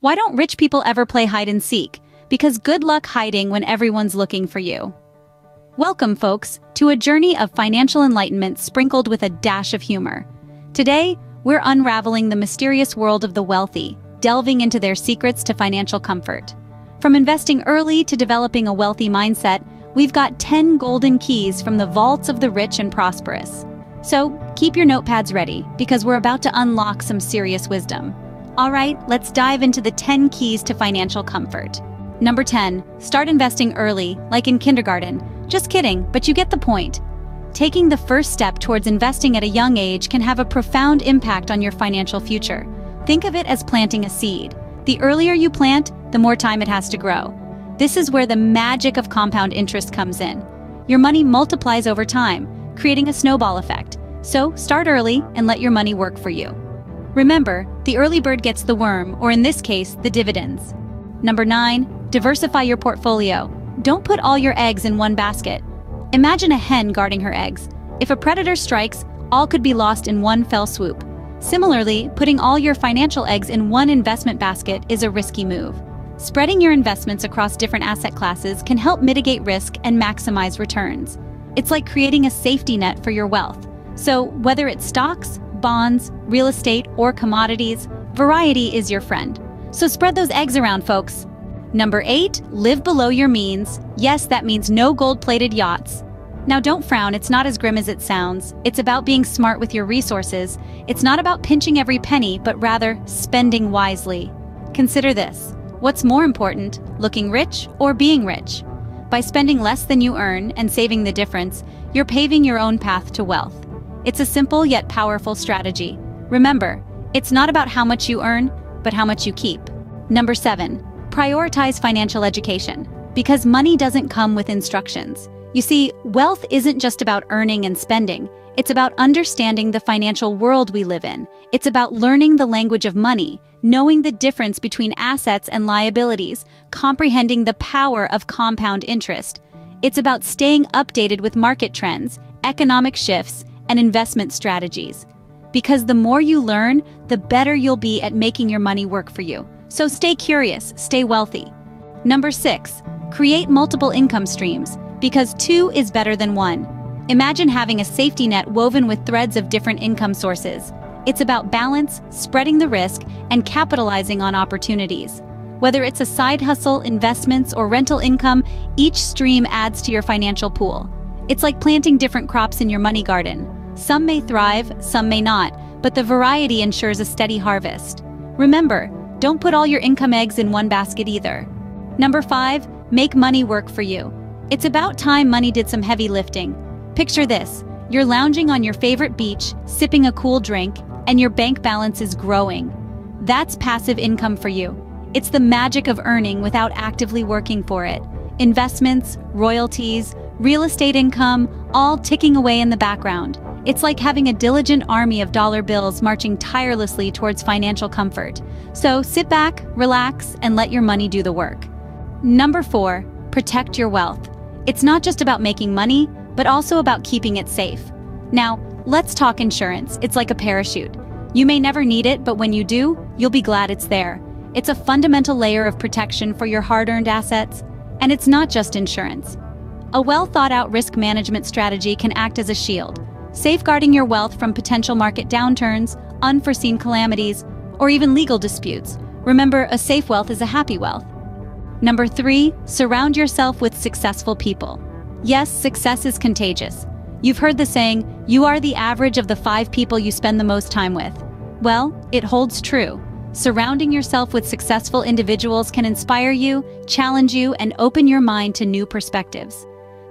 Why don't rich people ever play hide and seek? Because good luck hiding when everyone's looking for you. Welcome, folks, to a journey of financial enlightenment sprinkled with a dash of humor. Today, we're unraveling the mysterious world of the wealthy, delving into their secrets to financial comfort. From investing early to developing a wealthy mindset, we've got 10 golden keys from the vaults of the rich and prosperous. So, keep your notepads ready, because we're about to unlock some serious wisdom. All right, let's dive into the 10 keys to financial comfort. Number 10, start investing early, like in kindergarten. Just kidding, but you get the point. Taking the first step towards investing at a young age can have a profound impact on your financial future. Think of it as planting a seed. The earlier you plant, the more time it has to grow. This is where the magic of compound interest comes in. Your money multiplies over time, creating a snowball effect. So start early and let your money work for you. Remember, the early bird gets the worm, or in this case, the dividends. Number 9. Diversify your portfolio. Don't put all your eggs in one basket. Imagine a hen guarding her eggs. If a predator strikes, all could be lost in one fell swoop. Similarly, putting all your financial eggs in one investment basket is a risky move. Spreading your investments across different asset classes can help mitigate risk and maximize returns. It's like creating a safety net for your wealth. So, whether it's stocks, bonds, real estate, or commodities, variety is your friend. So spread those eggs around, folks. Number 8. Live below your means. Yes, that means no gold-plated yachts. Now don't frown, it's not as grim as it sounds. It's about being smart with your resources. It's not about pinching every penny, but rather spending wisely. Consider this. What's more important, looking rich or being rich? By spending less than you earn and saving the difference, you're paving your own path to wealth. It's a simple yet powerful strategy. Remember, it's not about how much you earn, but how much you keep. Number 7. Prioritize financial education. Because money doesn't come with instructions. You see, wealth isn't just about earning and spending. It's about understanding the financial world we live in. It's about learning the language of money, knowing the difference between assets and liabilities, comprehending the power of compound interest. It's about staying updated with market trends, economic shifts, and investment strategies. Because the more you learn, the better you'll be at making your money work for you. So stay curious, stay wealthy. Number six, create multiple income streams, because two is better than one. Imagine having a safety net woven with threads of different income sources. It's about balance, spreading the risk, and capitalizing on opportunities. Whether it's a side hustle, investments, or rental income, each stream adds to your financial pool. It's like planting different crops in your money garden. Some may thrive, some may not, but the variety ensures a steady harvest. Remember, don't put all your income eggs in one basket either. Number 5. Make money work for you. It's about time money did some heavy lifting. Picture this. You're lounging on your favorite beach, sipping a cool drink, and your bank balance is growing. That's passive income for you. It's the magic of earning without actively working for it. Investments, royalties, real estate income, all ticking away in the background. It's like having a diligent army of dollar bills marching tirelessly towards financial comfort. So sit back, relax, and let your money do the work. Number four, protect your wealth. It's not just about making money, but also about keeping it safe. Now, let's talk insurance. It's like a parachute. You may never need it, but when you do, you'll be glad it's there. It's a fundamental layer of protection for your hard-earned assets. And it's not just insurance. A well-thought-out risk management strategy can act as a shield, safeguarding your wealth from potential market downturns, unforeseen calamities, or even legal disputes. Remember, a safe wealth is a happy wealth. Number three, surround yourself with successful people. Yes, success is contagious. You've heard the saying, you are the average of the five people you spend the most time with. Well, it holds true. Surrounding yourself with successful individuals can inspire you, challenge you, and open your mind to new perspectives.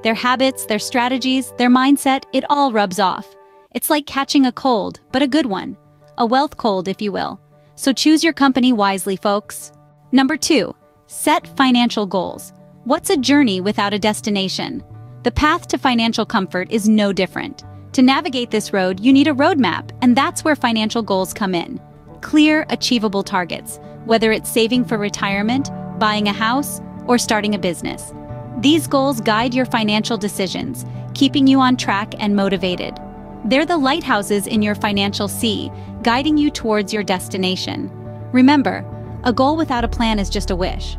Their habits, their strategies, their mindset, it all rubs off. It's like catching a cold, but a good one. A wealth cold, if you will. So choose your company wisely, folks. Number two, set financial goals. What's a journey without a destination? The path to financial comfort is no different. To navigate this road, you need a roadmap, and that's where financial goals come in. Clear, achievable targets, whether it's saving for retirement, buying a house, or starting a business. These goals guide your financial decisions, keeping you on track and motivated. They're the lighthouses in your financial sea, guiding you towards your destination. Remember, A goal without a plan is just a wish.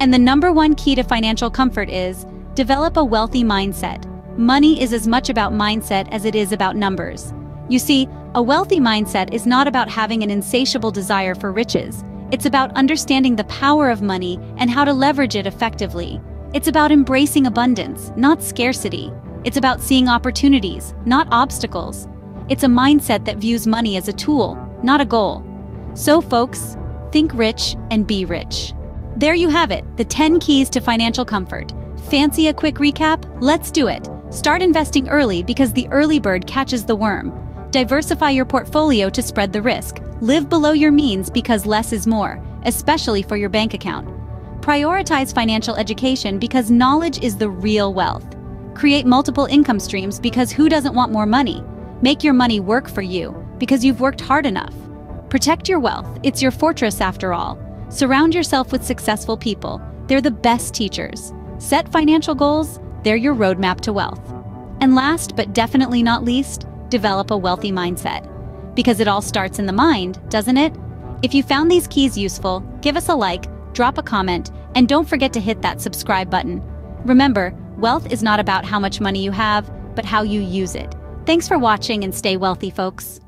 And the number one key to financial comfort is develop a wealthy mindset. Money is as much about mindset as it is about numbers. You see, a wealthy mindset is not about having an insatiable desire for riches. It's about understanding the power of money and how to leverage it effectively. It's about embracing abundance, not scarcity. It's about seeing opportunities, not obstacles. It's a mindset that views money as a tool, not a goal. So folks, think rich and be rich. There you have it, the 10 keys to financial comfort. Fancy a quick recap? Let's do it. Start investing early because the early bird catches the worm. Diversify your portfolio to spread the risk. Live below your means because less is more, especially for your bank account. Prioritize financial education because knowledge is the real wealth. Create multiple income streams because who doesn't want more money? Make your money work for you because you've worked hard enough. Protect your wealth, it's your fortress after all. Surround yourself with successful people. They're the best teachers. Set financial goals, they're your roadmap to wealth. And last but definitely not least, develop a wealthy mindset. Because it all starts in the mind, doesn't it? If you found these keys useful, give us a like, drop a comment, and don't forget to hit that subscribe button. Remember, wealth is not about how much money you have, but how you use it. Thanks for watching and stay wealthy, folks.